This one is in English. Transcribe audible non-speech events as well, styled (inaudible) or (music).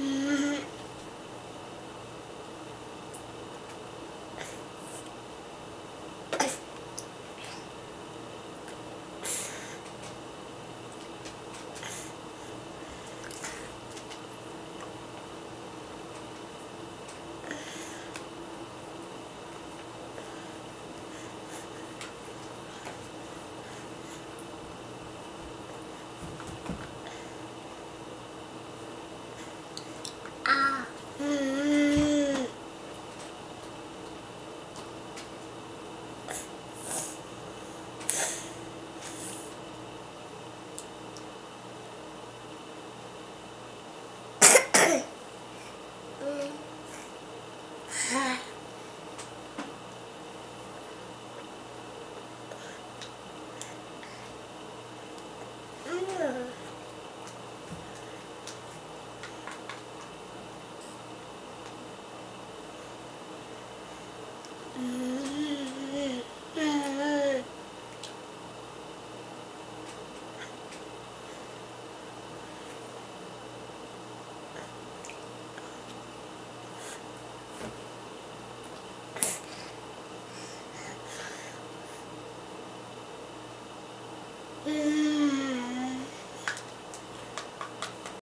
Mm-hmm. (laughs) Mm-hmm.